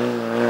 Mm-hmm.